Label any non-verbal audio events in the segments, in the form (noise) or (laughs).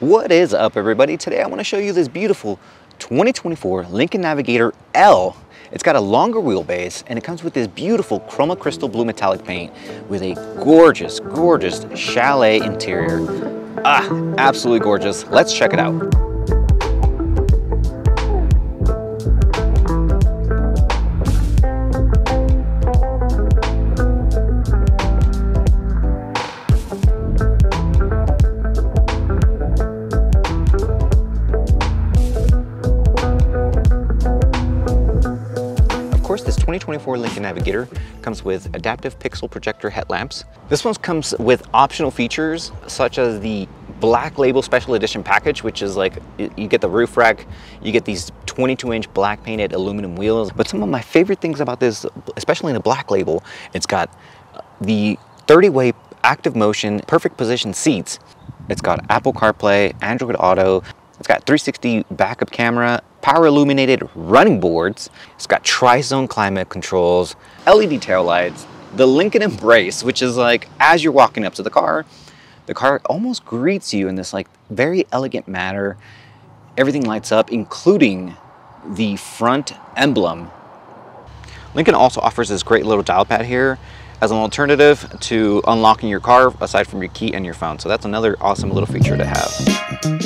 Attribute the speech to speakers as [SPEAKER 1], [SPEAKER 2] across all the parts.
[SPEAKER 1] What is up everybody? Today I want to show you this beautiful 2024 Lincoln Navigator L. It's got a longer wheelbase and it comes with this beautiful chroma crystal blue metallic paint with a gorgeous, gorgeous chalet interior. Ah, absolutely gorgeous. Let's check it out. 2024 Lincoln Navigator comes with adaptive pixel projector headlamps. This one comes with optional features such as the black label special edition package, which is like, you get the roof rack, you get these 22 inch black painted aluminum wheels. But some of my favorite things about this, especially in the black label, it's got uh, the 30 way active motion, perfect position seats. It's got Apple CarPlay, Android Auto, it's got 360 backup camera, power illuminated running boards. It's got tri-zone climate controls, LED tail lights, the Lincoln Embrace, which is like as you're walking up to the car, the car almost greets you in this like very elegant manner. Everything lights up, including the front emblem. Lincoln also offers this great little dial pad here as an alternative to unlocking your car aside from your key and your phone. So that's another awesome little feature to have.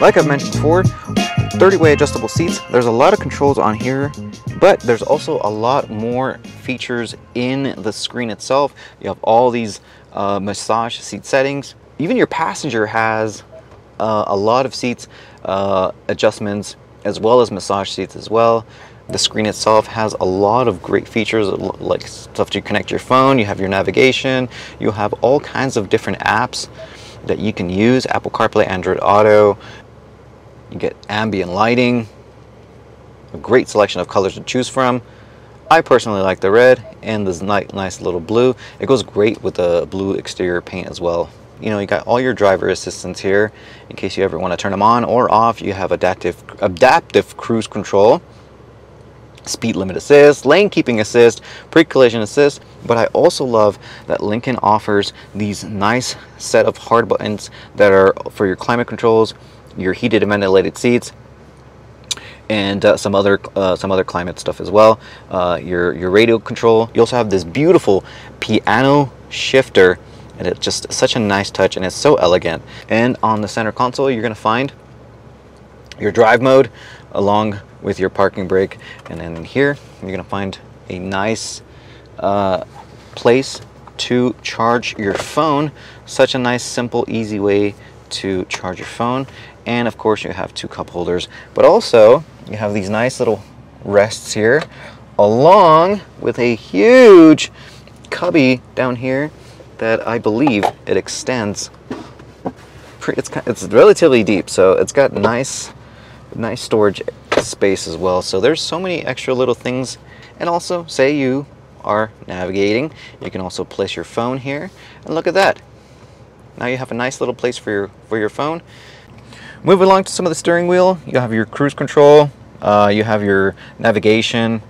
[SPEAKER 1] Like I've mentioned before, 30-way adjustable seats. There's a lot of controls on here, but there's also a lot more features in the screen itself. You have all these uh, massage seat settings. Even your passenger has uh, a lot of seats uh, adjustments as well as massage seats as well. The screen itself has a lot of great features like stuff to connect your phone, you have your navigation, you have all kinds of different apps that you can use, Apple CarPlay, Android Auto, you get ambient lighting, a great selection of colors to choose from. I personally like the red and this nice little blue. It goes great with the blue exterior paint as well. You know, you got all your driver assistance here in case you ever want to turn them on or off. You have adaptive, adaptive cruise control, speed limit assist, lane keeping assist, pre-collision assist, but I also love that Lincoln offers these nice set of hard buttons that are for your climate controls, your heated and ventilated seats, and uh, some other uh, some other climate stuff as well. Uh, your your radio control. You also have this beautiful piano shifter, and it's just such a nice touch, and it's so elegant. And on the center console, you're gonna find your drive mode along with your parking brake, and then here you're gonna find a nice uh, place to charge your phone. Such a nice, simple, easy way to charge your phone and of course you have two cup holders but also you have these nice little rests here along with a huge cubby down here that I believe it extends it's it's relatively deep so it's got nice nice storage space as well. So there's so many extra little things. And also say you are navigating you can also place your phone here. And look at that. Now you have a nice little place for your for your phone Moving along to some of the steering wheel, you have your cruise control, uh, you have your navigation,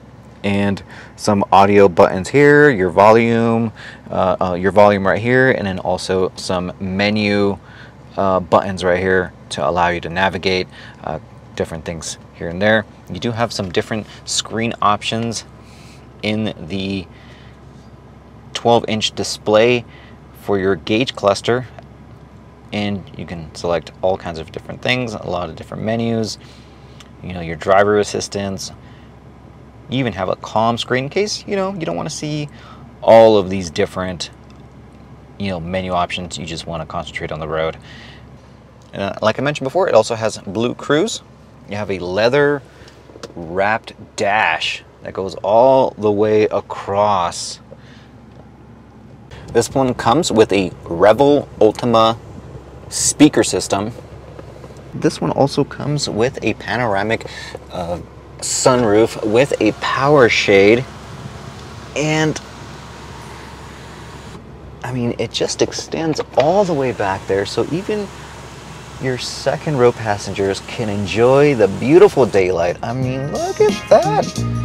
[SPEAKER 1] and some audio buttons here, your volume, uh, uh, your volume right here, and then also some menu uh, buttons right here to allow you to navigate uh, different things here and there. You do have some different screen options in the 12 inch display for your gauge cluster and you can select all kinds of different things, a lot of different menus, you know, your driver assistance. You even have a calm screen in case, you know, you don't want to see all of these different, you know, menu options. You just want to concentrate on the road. Uh, like I mentioned before, it also has Blue Cruise. You have a leather wrapped dash that goes all the way across. This one comes with a Revel Ultima speaker system. This one also comes with a panoramic uh, sunroof with a power shade and I mean it just extends all the way back there so even your second row passengers can enjoy the beautiful daylight. I mean look at that.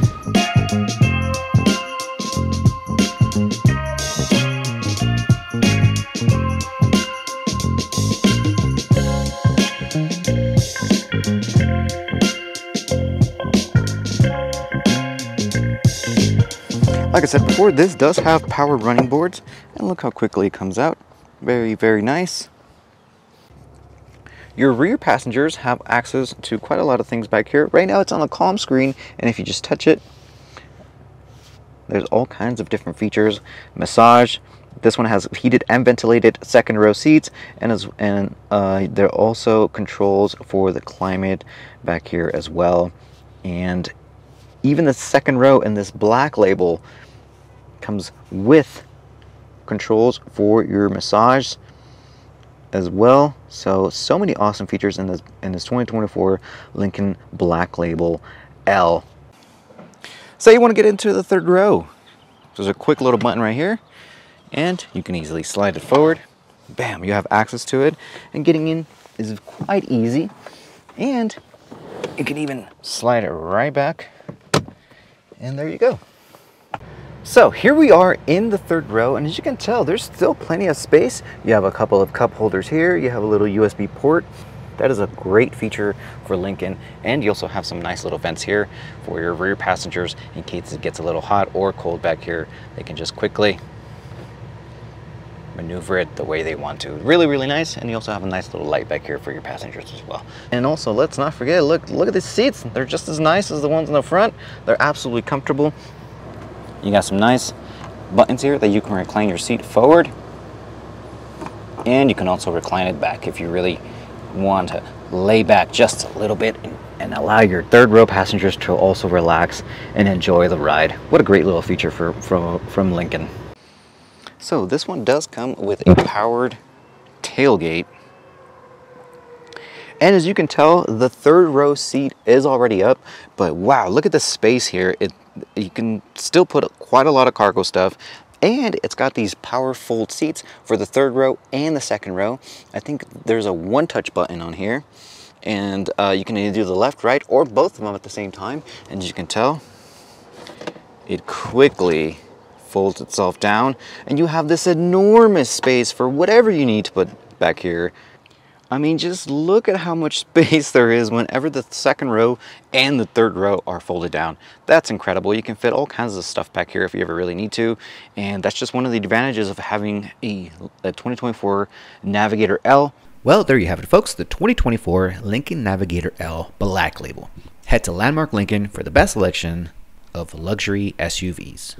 [SPEAKER 1] Like I said before, this does have power running boards, and look how quickly it comes out. Very, very nice. Your rear passengers have access to quite a lot of things back here. Right now it's on the calm screen, and if you just touch it, there's all kinds of different features. Massage. This one has heated and ventilated second row seats, and as and uh, there are also controls for the climate back here as well. And even the second row in this black label comes with controls for your massage as well. So so many awesome features in this in this 2024 Lincoln Black Label L. Say you want to get into the third row. There's a quick little button right here and you can easily slide it forward. Bam, you have access to it and getting in is quite easy. And you can even slide it right back and there you go. So here we are in the third row, and as you can tell, there's still plenty of space. You have a couple of cup holders here. You have a little USB port. That is a great feature for Lincoln. And you also have some nice little vents here for your rear passengers in case it gets a little hot or cold back here. They can just quickly maneuver it the way they want to. Really, really nice. And you also have a nice little light back here for your passengers as well. And also, let's not forget, look, look at the seats. They're just as nice as the ones in the front. They're absolutely comfortable. You got some nice buttons here that you can recline your seat forward. And you can also recline it back if you really want to lay back just a little bit and, allow your third row passengers to also relax and enjoy the ride. What a great little feature for, from Lincoln. So this one does come with a powered tailgate. And as you can tell, the third row seat is already up, but wow, look at the space here. It you can still put quite a lot of cargo stuff and it's got these power fold seats for the third row and the second row. I think there's a one touch button on here and uh, you can either do the left, right, or both of them at the same time. And as you can tell, it quickly folds itself down and you have this enormous space for whatever you need to put back here I mean, just look at how much (laughs) space there is whenever the second row and the third row are folded down. That's incredible. You can fit all kinds of stuff back here if you ever really need to. And that's just one of the advantages of having a, a 2024 Navigator L.
[SPEAKER 2] Well, there you have it, folks. The 2024 Lincoln Navigator L Black Label. Head to Landmark Lincoln for the best selection of luxury SUVs.